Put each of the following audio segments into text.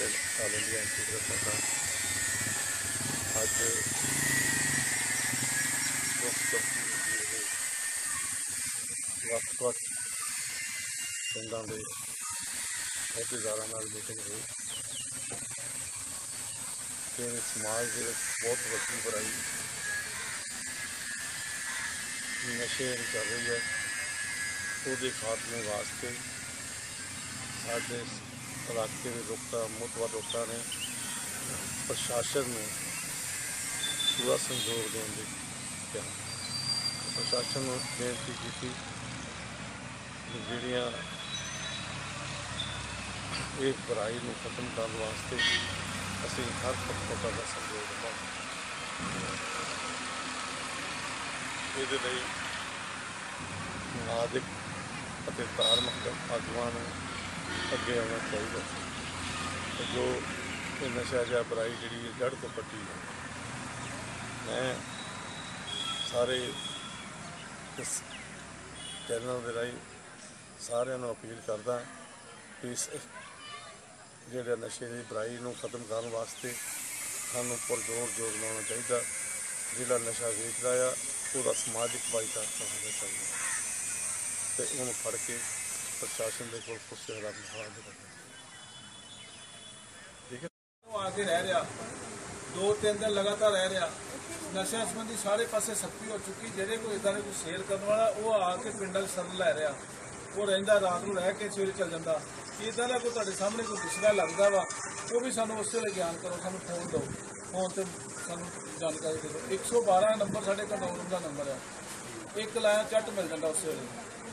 President all India institute ਦਾ ਅੱਜ ਮੁਕਤ ਵੱਖ ਵੱਖ ਪਿੰਡਾਂ ਦੇ ਅਹੁਦੇਦਾਰਾਂ ਨਾਲ ਮੀਟਿੰਗ ਹੋਈ ਕਿ ਸਮਾਜ ਦੇ ਵਿੱਚ ਬਹੁਤ ਵੱਡੀ ਬੁਰਾਈ ਨਸ਼ੇ ਦੀ ਚੱਲ ਰਹੀ ਹੈ ਉਹਦੇ ਖਾਤਮੇ ਵਾਸਤੇ ਸਾਡੇ ਇਲਾਕੇ ਦੇ ਲੋਕਾਂ ਮੁਤਬਰ ਲੋਕਾਂ ਨੇ ਪ੍ਰਸ਼ਾਸਨ ਨੂੰ ਪੂਰਾ ਸੰਜੋਗ ਦੇਣ ਲਈ ਕਿਹਾ। ਪ੍ਰਸ਼ਾਸਨ ਨੂੰ ਬੇਨਤੀ ਕੀਤੀ ਜਿਹੜੀਆਂ ਇਹ ਬੁਰਾਈ ਨੂੰ ਖਤਮ ਕਰਨ ਵਾਸਤੇ ਅਸੀਂ ਹਰ ਪੱਖੋਂ ਦਾ ਸਹਿਯੋਗ ਦੇਵਾਂਗੇ ਇਹਦੇ ਲਈ ਨਾਜਿਕ ਅਤੇ ਧਾਰਮਿਕ ਆਗੂਆਂ ਨੂੰ ਅੱਗੇ ਆਉਣਾ ਚਾਹੀਦਾ। ਜੋ ਇਹ ਨਸ਼ਾ ਜਿਹਾ ਬੁਰਾਈ ਜਿਹੜੀ ਹੈ ਜੜ ਤੋਂ ਪੱਟੀ ਹੈ ਮੈਂ ਸਾਰੇ ਇਸ ਚੈਨਲ ਦੇ ਰਾਹੀਂ ਸਾਰਿਆਂ ਨੂੰ ਅਪੀਲ ਕਰਦਾ ਕਿ ਇਸ ਜਿਹੜੇ ਨਸ਼ੇ ਦੀ ਬੁਰਾਈ ਨੂੰ ਖਤਮ ਕਰਨ ਵਾਸਤੇ ਸਾਨੂੰ ਪੁਰਜ਼ੋਰ ਜੋਰ ਲਾਉਣਾ ਚਾਹੀਦਾ। ਜਿਹੜਾ ਨਸ਼ਾ ਵੇਚਦਾ ਆ, ਉਹਦਾ ਸਮਾਜਿਕ ਬਾਈਕਾਟ ਕਰਨਾ ਚਾਹੀਦਾ। ਤੇ ਉਹਨੂੰ ਫੜ ਕੇ ਪ੍ਰਸ਼ਾਸਨ ਦੇ ਕੋਲ ਕੁੱਸੇ ਹਲਾਤ ਹਵਾਲੇ ਠੀਕ ਹੈ? ਉਹ ਆ ਕੇ ਰਹਿ ਰਿਹਾ। ਦੋ ਤਿੰਨ ਦਿਨ ਲਗਾਤਾਰ ਰਹਿ ਰਿਹਾ। ਨਸ਼ਿਆਂ ਸੰਬੰਧੀ ਸਾਰੇ ਪਾਸੇ ਸਖਤੀ ਹੋ ਚੁੱਕੀ। ਜਿਹੜੇ ਕੋਈ ਇਦਾਂ ਦੇ ਕੋਈ ਸੇਲ ਕਰਨ ਵਾਲਾ, ਉਹ ਆ ਕੇ ਪਿੰਡਾਂ ਸਰਨ ਲੈ ਰਿਹਾ। ਉਹ ਰਹਿੰਦਾ ਰਾਤ ਨੂੰ ਰਹਿ ਕੇ ਸਵੇਰੇ ਚੱਲ ਜਾਂਦਾ। ਇਦਾਂ ਦਾ ਕੋਈ ਤੁਹਾਡੇ ਸਾਹਮਣੇ ਕੋਈ ਦਿਸਦਾ ਲੱਗਦਾ ਵਾ? ਉਹ ਵੀ ਸਾਨੂੰ ਉਸੇ ਵੇਲੇ ਗਿਆਨ ਕਰੋ, ਸਾਨੂੰ ਫੋਨ ਦਿਓ। ਫੋਨ ਤੇ ਸਾਨੂੰ ਜਾਣਕਾਰੀ ਦਿਓ। 112 ਨੰਬਰ ਸਾਡੇ ਕੰਟਰੋਲ ਦਾ ਨੰਬਰ ਹੈ ਇੱਕ ਲਾਇਆ ਝੱਟ ਮਿਲ ਜਾਂਦਾ ਉਸੇ ਵੇਲੇ।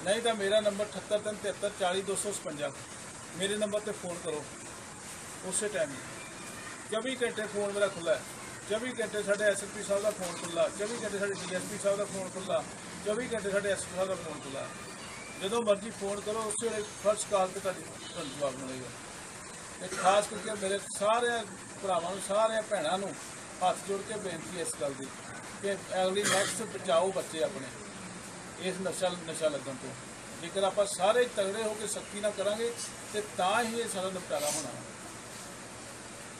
ਨਹੀਂ ਤਾਂ ਮੇਰਾ ਨੰਬਰ 7837340256 ਮੇਰੇ ਨੰਬਰ ਤੇ ਫੋਨ ਕਰੋ। ਉਸੇ ਟਾਈਮ ਹੀ। 24 ਘੰਟੇ ਫੋਨ ਮੇਰਾ ਖੁੱਲਾ ਹੈ। 24 ਘੰਟੇ ਸਾਡੇ ਐਸਐਸਪੀ ਸਾਹਿਬ ਦਾ ਫੋਨ ਖੁੱਲਾ 24 ਘੰਟੇ ਸਾਡੇ ਡੀਐਸਪੀ ਸਾਹਿਬ ਦਾ ਫੋਨ ਖੁੱਲਾ 24 ਘੰਟੇ ਸਾਡੇ ਐਸਪੀ ਸਾਹਿਬ ਦਾ ਫੋਨ ਖੁੱਲਾ ਜਦੋਂ ਮਰਜ਼ੀ ਫੋਨ ਕਰੋ, ਉਸੇ ਵੇਲੇ ਫਸਟ ਕਾਲ ਤੇ ਤੁਹਾਡੀ ਤੁਹਾਨੂੰ ਜਵਾਬ ਮਿਲੇਗਾ। ਤੇ ਖਾਸ ਕਰਕੇ ਮੇਰੇ ਸਾਰੇ ਭਰਾਵਾਂ ਨੂੰ ਸਾਰੇ ਭੈਣਾਂ ਨੂੰ ਹੱਥ ਜੋੜ ਕੇ ਬੇਨਤੀ ਹੈ ਇਸ ਗੱਲ ਦੀ। ਕਿ ਅਗਲੀ ਨੈਕਸਟ ਬਚਾਓ ਬੱਚੇ ਆਪਣੇ, ਇਸ ਨਸ਼ਾ ਨਸ਼ਾ ਲੱਗਣ ਤੋਂ। ਜੇਕਰ ਆਪਾਂ ਸਾਰੇ ਤਗੜੇ ਹੋ ਕੇ ਸਖਤੀ ਨਾਲ ਕਰਾਂਗੇ, ਤੇ ਤਾਂ ਹੀ ਇਹ ਸਾਰਾ ਨਿਪਟਾਰਾ ਹੋਣਾ।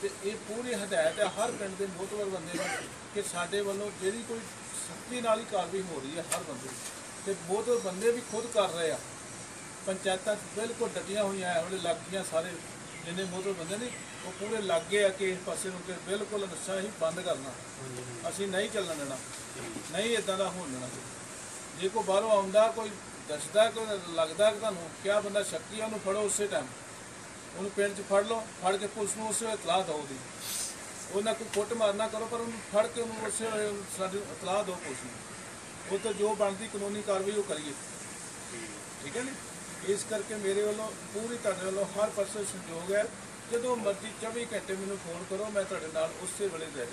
ਤੇ ਇਹ ਪੂਰੀ ਹਦਾਇਤ ਹੈ, ਹਰ ਪਿੰਡ ਦੇ ਮੋਹਤਵਰ ਬੰਦੇ ਨੂੰ, ਕਿ ਸਾਡੇ ਵੱਲੋਂ ਜਿਹੜੀ ਕੋਈ ਸਖਤੀ ਨਾਲ ਹੀ ਕਾਰਵਾਈ ਹੋ ਰਹੀ ਹੈ, ਹਰ ਬੰਦੇ ਦੀ। ਤੇ ਮੋਹਤਵਰ ਬੰਦੇ ਵੀ ਖੁਦ ਕਰ ਰਹੇ ਆ। ਪੰਚਾਇਤਾਂ ਬਿਲਕੁਲ ਡਟੀਆਂ ਹੋਈਆਂ ਐ ਉਹਦੇ ਲੱਗੀਆਂ ਸਾਰੇ ਜਿੰਨੇ ਮੋਹਤਵਰ ਬੰਦੇ ਨੇ, ਉਹ ਪੂਰੇ ਲੱਗੇ ਆ ਕਿ ਇਸ ਪਾਸੇ ਨੂੰ ਕਿ ਬਿਲਕੁਲ ਨਸ਼ਾ ਹੀ ਬੰਦ ਕਰਨਾ। ਅਸੀਂ ਨਹੀਂ ਚੱਲਣ ਦੇਣਾ, ਨਹੀਂ ਇਦਾਂ ਦਾ ਹੋਣ ਦੇਣਾ। ਜੇ ਕੋਈ ਬਾਹਰੋਂ ਆਉਂਦਾ, ਕੋਈ ਦੱਸਦਾ, ਕੋਈ ਲੱਗਦਾ ਕਿ ਤੁਹਾਨੂੰ ਕਿਆ ਬੰਦਾ ਸ਼ੱਕੀ ਆ, ਉਹਨੂੰ ਫੜੋ ਉਸੇ ਟਾਈਮ ਉਹਨੂੰ ਪਿੰਡ 'ਚ ਫੜ ਲਓ, ਫੜ ਕੇ ਪੁਲਿਸ ਨੂੰ ਉਸੇ ਵੇਲੇ ਇਤਲਾਹ ਦਿਓ ਦੀ ਉਹਨਾਂ ਕੋਈ ਕੁੱਟ ਮਾਰਨਾ ਕਰੋ, ਪਰ ਉਹਨੂੰ ਫੜ ਕੇ ਉਹਨੂੰ ਉਸੇ ਵੇਲੇ ਸਾਡੀ ਇਤਲਾਹ ਦਿਓ ਪੁਲਿਸ ਨੂੰ। ਉਹ ਤਾਂ ਜੋ ਬਣਦੀ ਕਾਨੂੰਨੀ ਕਾਰਵਾਈ ਉਹ ਕਰੀਏ। ਠੀਕ ਹੈ ਨੀ ਇਸ ਕਰਕੇ ਮੇਰੇ ਵੱਲੋਂ, ਪੂਰੀ ਤੁਹਾਡੇ ਵੱਲੋਂ ਹਰ ਪਾਸੇ ਸਹਿਯੋਗ ਹੈ। ਜਦੋਂ ਮਰਜ਼ੀ 24 ਘੰਟੇ ਮੈਨੂੰ ਫੋਨ ਕਰੋ, ਮੈਂ ਤੁਹਾਡੇ ਨਾਲ ਉਸੇ ਵੇਲੇ ਰਹਿ